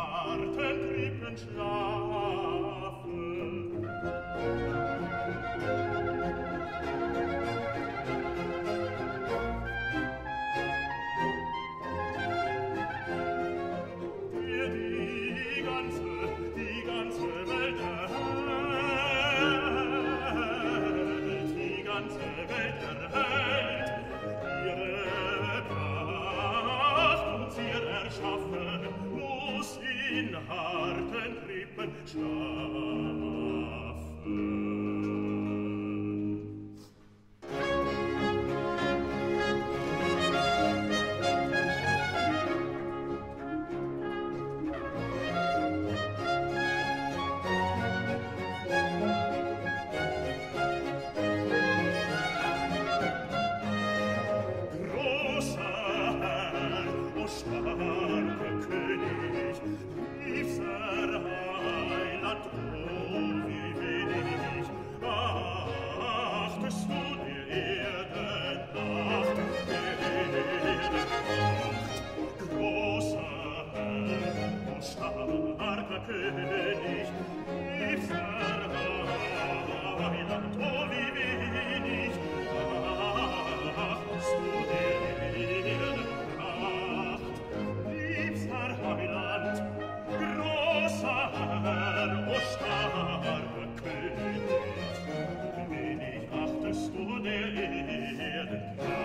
harten trüben Schlafe. ganze Welt in harten Trippen schlafen. Stop. der Erde